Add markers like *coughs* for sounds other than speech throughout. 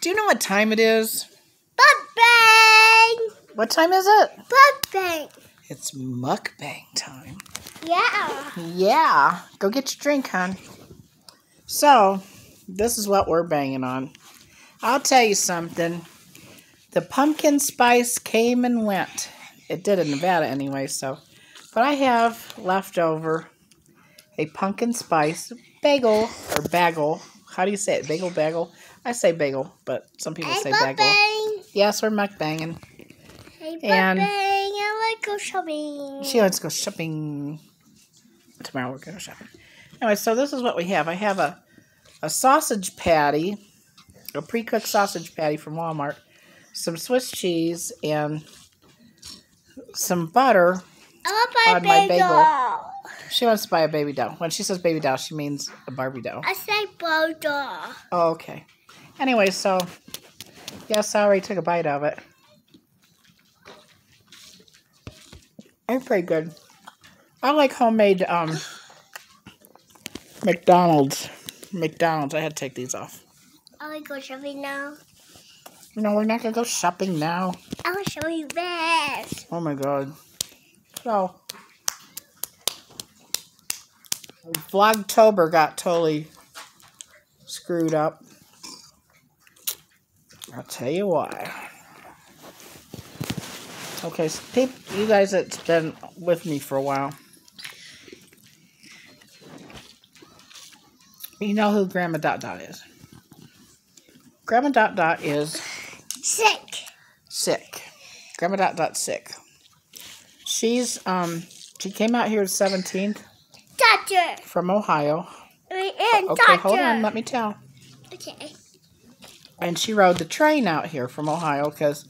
Do you know what time it is? Bang! What time is it? Bang! It's mukbang time. Yeah. Yeah. Go get your drink, hon. So, this is what we're banging on. I'll tell you something. The pumpkin spice came and went. It did in Nevada anyway, so. But I have left over a pumpkin spice bagel or bagel. How do you say it? Bagel, bagel? I say bagel, but some people say bagel. bang! Yes, we're mukbanging. Hey, And- bang! I like go shopping. She wants to go shopping. Tomorrow we're going to shopping. Anyway, so this is what we have. I have a, a sausage patty, a pre-cooked sausage patty from Walmart, some Swiss cheese, and some butter. I want on my my bagel. bagel. She wants to buy a baby doll. When she says baby doll, she means a Barbie doll. I say bagel. Oh, okay. Anyway, so yes, I already took a bite of it. It's pretty good. I like homemade um McDonald's. McDonald's. I had to take these off. I like go shopping now. No, we're not gonna go shopping now. I will show you this. Oh my god. So Vlogtober got totally screwed up. I'll tell you why. Okay, so peop you guys that's been with me for a while. You know who Grandma Dot Dot is. Grandma Dot Dot is Sick. sick. Grandma Dot Dot sick. She's um she came out here the seventeenth Doctor. from Ohio. And Okay, doctor. hold on, let me tell. Okay. And she rode the train out here from Ohio because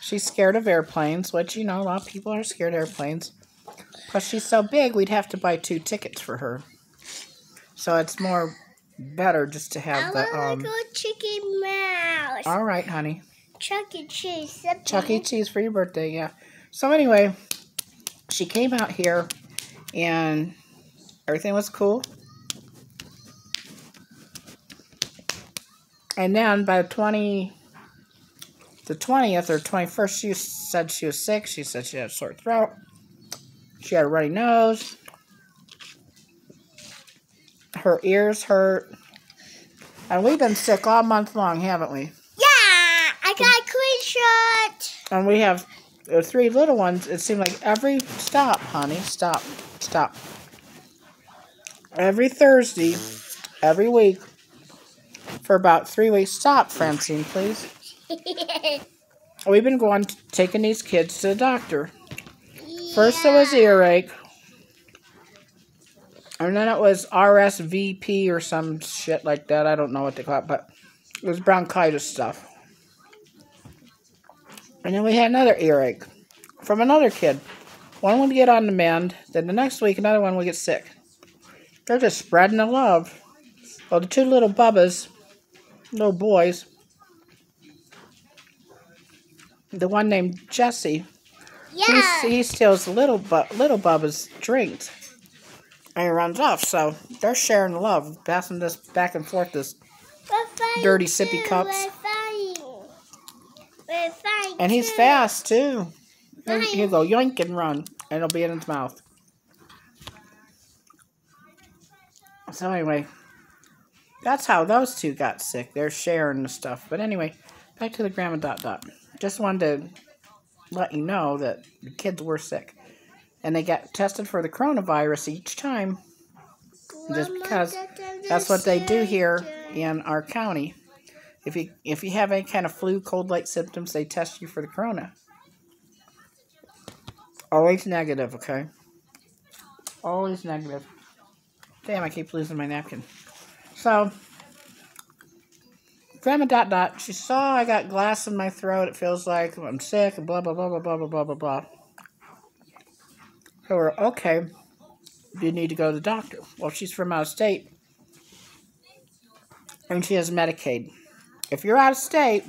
she's scared of airplanes, which you know a lot of people are scared of airplanes. Plus she's so big, we'd have to buy two tickets for her. So it's more better just to I have the want um. to go chicken mouse. All right, honey. Chuck E. Cheese. Something. Chuck E. Cheese for your birthday, yeah. So anyway, she came out here and everything was cool. And then by the twenty the twentieth or twenty first she said she was sick. She said she had a sore throat. She had a runny nose. Her ears hurt. And we've been sick all month long, haven't we? Yeah, I got a clean shot. And we have uh, three little ones. It seemed like every stop, honey, stop, stop. Every Thursday, every week, for about three weeks. Stop, Francine, please. *laughs* We've been going, taking these kids to the doctor. First it was earache. And then it was RSVP or some shit like that. I don't know what they call it, but it was bronchitis stuff. And then we had another earache from another kid. One would get on the mend, then the next week another one would get sick. They're just spreading the love. Well, the two little bubbas, little boys, the one named Jesse, Yeah. he, he steals little bu- little Bubba's drinks and he runs off. So they're sharing the love, passing this back and forth. This dirty too. sippy cups. We're fine. We're fine. and he's too. fast too. He'll, he'll go yoink and run, and it'll be in his mouth. So anyway, that's how those two got sick. They're sharing the stuff. But anyway, back to the grandma dot dot. Just wanted to let you know that the kids were sick, and they got tested for the coronavirus each time. Just because That's what they do here in our county. If you if you have any kind of flu, cold like symptoms, they test you for the corona. Always negative, okay? Always negative. Damn, I keep losing my napkin. So, Grandma Dot Dot, she saw I got glass in my throat. It feels like I'm sick and blah, blah, blah, blah, blah, blah, blah, blah. So we're, okay, you need to go to the doctor. Well, she's from out of state, and she has Medicaid. If you're out of state,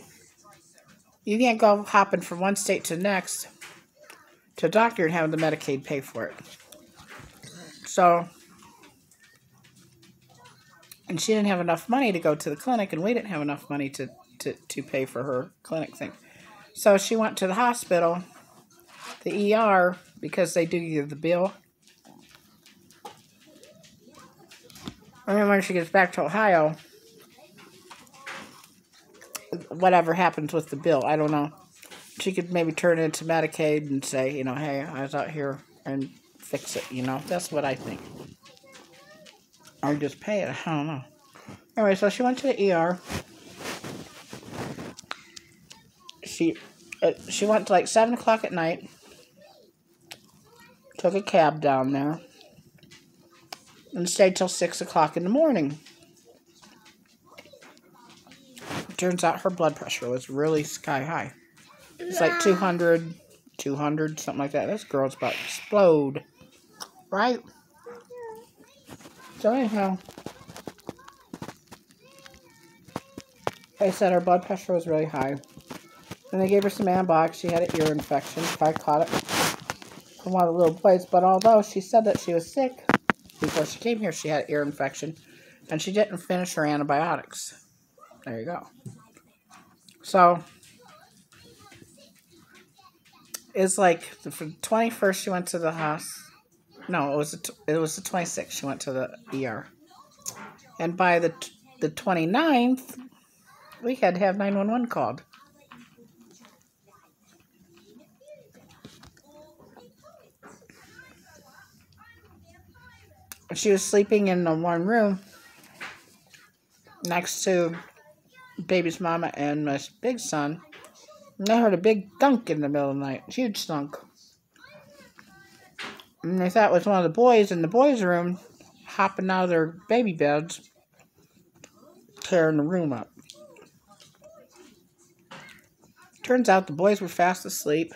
you can't go hopping from one state to the next to a doctor and having the Medicaid pay for it. So and she didn't have enough money to go to the clinic, and we didn't have enough money to, to, to pay for her clinic thing. So she went to the hospital, the ER, because they do give the bill. And then when she gets back to Ohio, whatever happens with the bill, I don't know. She could maybe turn it into Medicaid and say, you know, hey, I was out here and fix it, you know. That's what I think. Or just pay it. I don't know. Anyway, so she went to the ER. She uh, she went to like seven o'clock at night. Took a cab down there. And stayed till six o'clock in the morning. Turns out her blood pressure was really sky high. It's like 200, 200, something like that. This girl's about to explode. Right? So anyhow, they said her blood pressure was really high. And they gave her some antibiotics. She had an ear infection. I caught it from one of the little boys. But although she said that she was sick before she came here, she had an ear infection. And she didn't finish her antibiotics. There you go. So, it's like the 21st she went to the hospital no, it was it was the 26th. She went to the ER, and by the the 29th, we had to have 911 called. She was sleeping in the one room next to baby's mama and my big son. And I heard a big thunk in the middle of the night. Huge thunk. And they thought it was one of the boys in the boys' room hopping out of their baby beds, tearing the room up. Turns out the boys were fast asleep.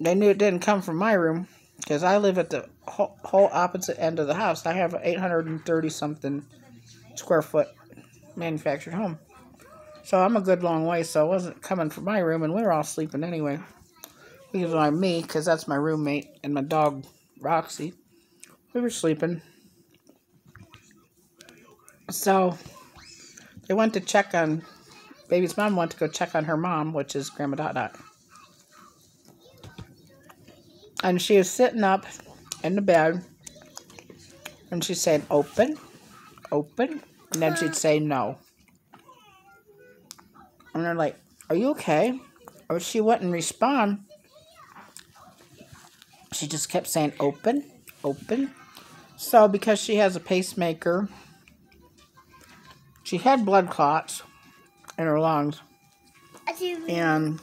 They knew it didn't come from my room because I live at the whole, whole opposite end of the house. I have an 830 something square foot manufactured home. So I'm a good long way, so it wasn't coming from my room, and we were all sleeping anyway because of me, because that's my roommate and my dog, Roxy. We were sleeping. So, they went to check on, baby's mom went to go check on her mom, which is Grandma Dot Dot. And she was sitting up in the bed, and she's saying, open, open, and then she'd say no. And they're like, are you okay? Or she wouldn't respond. She just kept saying open, open. So because she has a pacemaker, she had blood clots in her lungs. And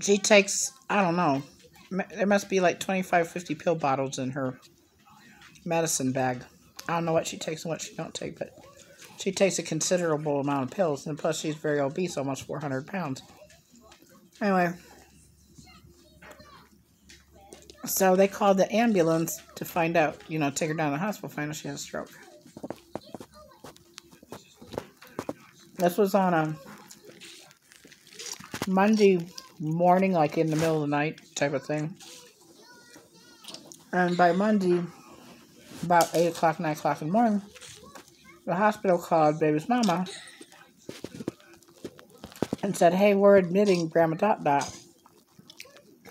she takes, I don't know, there must be like 25, 50 pill bottles in her medicine bag. I don't know what she takes and what she don't take, but she takes a considerable amount of pills. And plus, she's very obese, almost 400 pounds. Anyway, so they called the ambulance to find out, you know, take her down to the hospital, find out she had a stroke. This was on a Monday morning, like in the middle of the night type of thing. And by Monday, about 8 o'clock, 9 o'clock in the morning, the hospital called baby's mama and said, Hey, we're admitting Grandma Dot Dot.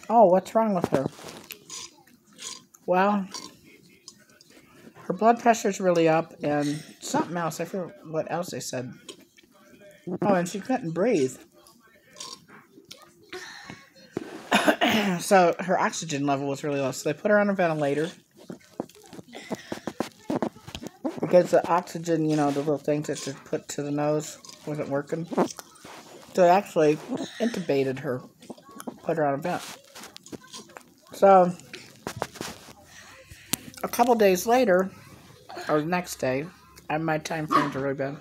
Oh, what's wrong with her? Well, her blood pressure's really up, and something else. I forget what else they said. Oh, and she couldn't breathe. *coughs* so her oxygen level was really low. So they put her on a ventilator. Because the oxygen, you know, the little things that they put to the nose wasn't working. So they actually intubated her, put her on a vent. So a couple days later, or the next day, I my time frames are really bad.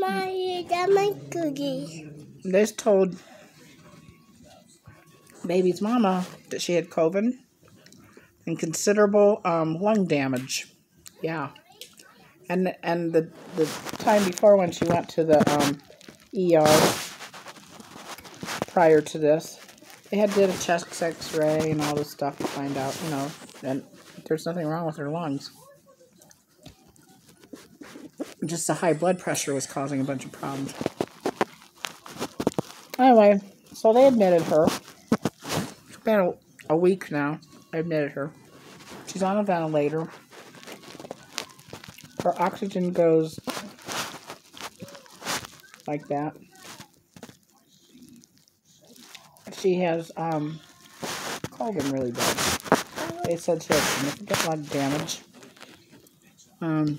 Mommy, got my cookies. They told baby's mama that she had COVID and considerable um, lung damage. Yeah, and and the the time before when she went to the um, ER prior to this, they had did a chest X-ray and all this stuff to find out, you know, and there's nothing wrong with her lungs. Just the high blood pressure was causing a bunch of problems. Anyway, so they admitted her. It's been a, a week now. I admitted her. She's on a ventilator. Her oxygen goes like that. She has um, Colgan really bad. They said she had significant lung damage. Um,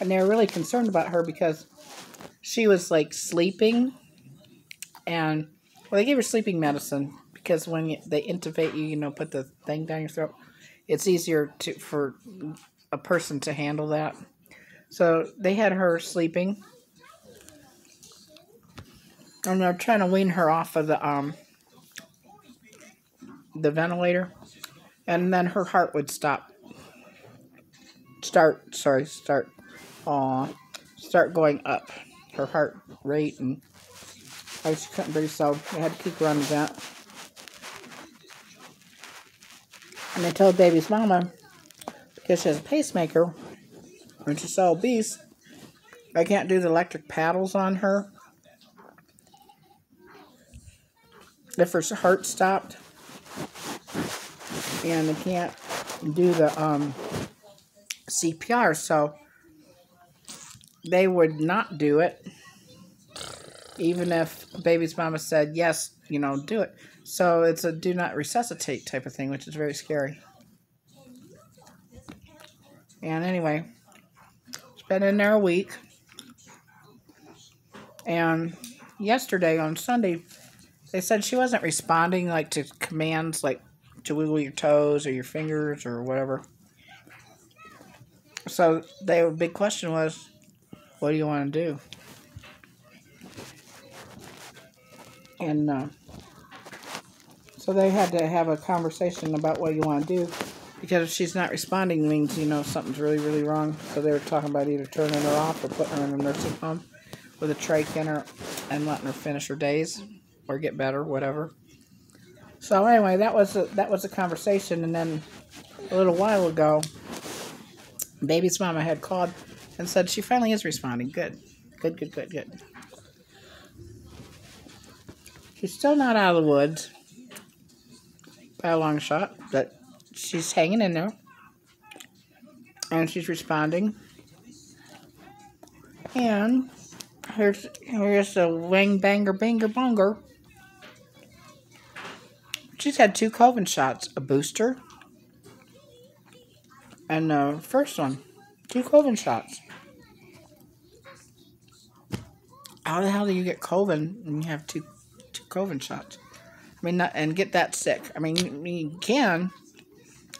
and they were really concerned about her because she was like sleeping and well they gave her sleeping medicine because when they intubate you you know put the thing down your throat it's easier to for a person to handle that so they had her sleeping and they're trying to wean her off of the um the ventilator. And then her heart would stop. Start sorry start aw start going up her heart rate and I she couldn't breathe so they had to keep her running that. And they told baby's mama because she has a pacemaker and she's so obese I can't do the electric paddles on her if her heart stopped and they can't do the um, CPR so they would not do it, even if baby's mama said, yes, you know, do it. So it's a do not resuscitate type of thing, which is very scary. And anyway, it's been in there a week. And yesterday on Sunday, they said she wasn't responding like to commands like to wiggle your toes or your fingers or whatever. So the big question was, what do you want to do? And uh, so they had to have a conversation about what you want to do because if she's not responding means you know something's really really wrong. So they were talking about either turning her off or putting her in a nursing home with a trach in her and letting her finish her days or get better, whatever. So anyway, that was a, that was a conversation, and then a little while ago, baby's mama had called and said she finally is responding. Good. Good, good, good, good. She's still not out of the woods by a long shot, but she's hanging in there. And she's responding. And here's here's a wang banger banger bonger. She's had two COVID shots, a booster and the first one, two COVID shots. how the hell do you get COVID when you have two two COVID shots? I mean, not, and get that sick. I mean, you, you can.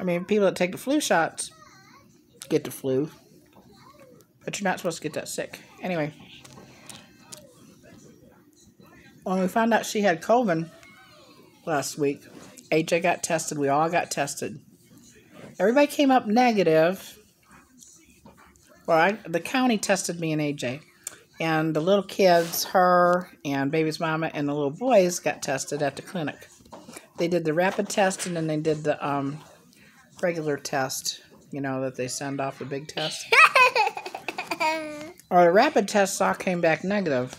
I mean, people that take the flu shots get the flu, but you're not supposed to get that sick. Anyway, when we found out she had COVID last week, AJ got tested. We all got tested. Everybody came up negative. Well, I, the county tested me and AJ. And the little kids, her and baby's mama, and the little boys got tested at the clinic. They did the rapid test and then they did the um, regular test, you know, that they send off the big test. *laughs* or the rapid test all came back negative.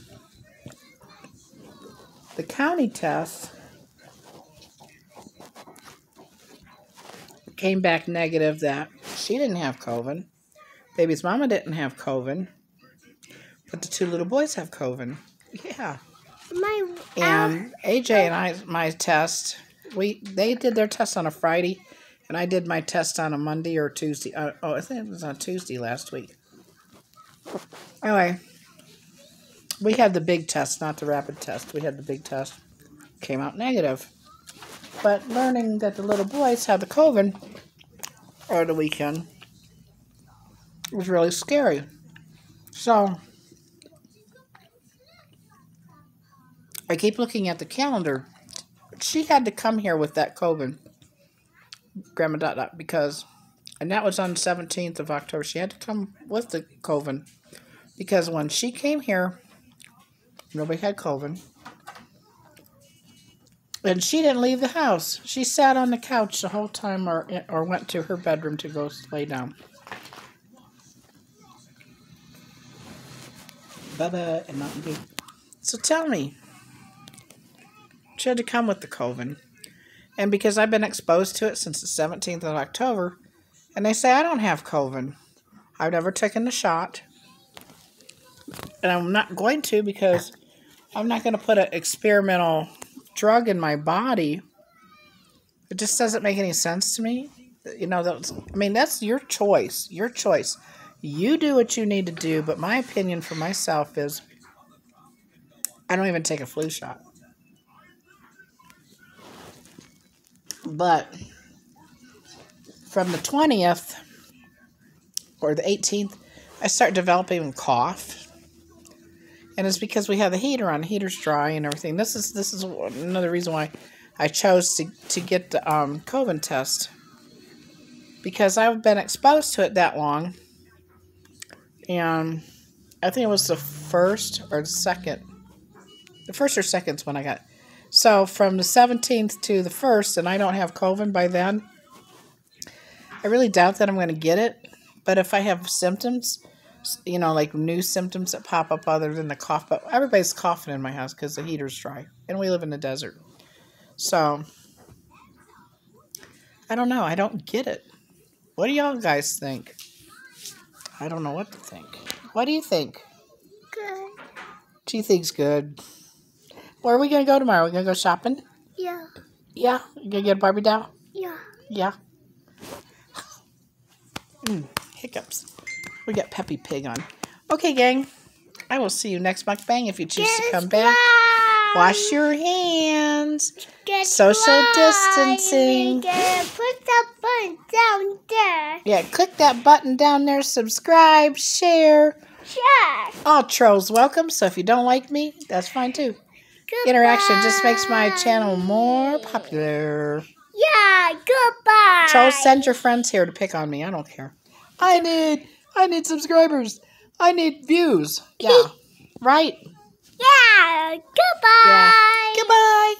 The county test came back negative that she didn't have COVID. Baby's mama didn't have COVID. But the two little boys have COVID. Yeah. My And AJ and I, my test, we they did their test on a Friday, and I did my test on a Monday or Tuesday. Uh, oh, I think it was on Tuesday last week. Anyway, we had the big test, not the rapid test. We had the big test. Came out negative. But learning that the little boys had the COVID over the weekend was really scary. So, I keep looking at the calendar. She had to come here with that COVID, Grandma Dot Dot, because, and that was on the 17th of October. She had to come with the COVID because when she came here, nobody had COVID. And she didn't leave the house. She sat on the couch the whole time or, or went to her bedroom to go lay down. Bubba and Mountain Dew. So tell me, she had to come with the COVID. And because I've been exposed to it since the 17th of October, and they say I don't have COVID. I've never taken the shot. And I'm not going to because I'm not going to put an experimental drug in my body. It just doesn't make any sense to me. You know, that's, I mean, that's your choice. Your choice. You do what you need to do, but my opinion for myself is I don't even take a flu shot. But from the 20th or the 18th, I start developing cough. And it's because we have the heater on. The heater's dry and everything. This is this is another reason why I chose to, to get the um, COVID test. Because I've been exposed to it that long. And I think it was the first or the second. The first or second when I got so from the 17th to the 1st, and I don't have COVID by then, I really doubt that I'm going to get it. But if I have symptoms, you know, like new symptoms that pop up other than the cough, but everybody's coughing in my house because the heater's dry and we live in the desert. So I don't know. I don't get it. What do y'all guys think? I don't know what to think. What do you think? Good. She thinks good. Where are we gonna go tomorrow? We gonna go shopping? Yeah. Yeah. You gonna get a Barbie doll? Yeah. Yeah. *sighs* Mm, hiccups. We got Peppa Pig on. Okay, gang. I will see you next mukbang if you choose to come back. Wash your hands. Social distancing. Get, put that button down there. Yeah, click that button down there. Subscribe, share. Check. All trolls welcome. So if you don't like me, that's fine too. Interaction just makes my channel more popular. Yeah, goodbye. Trolls, send your friends here to pick on me. I don't care. I need, I need subscribers. I need views. Yeah, *laughs* right. Yeah, goodbye. Yeah. Goodbye.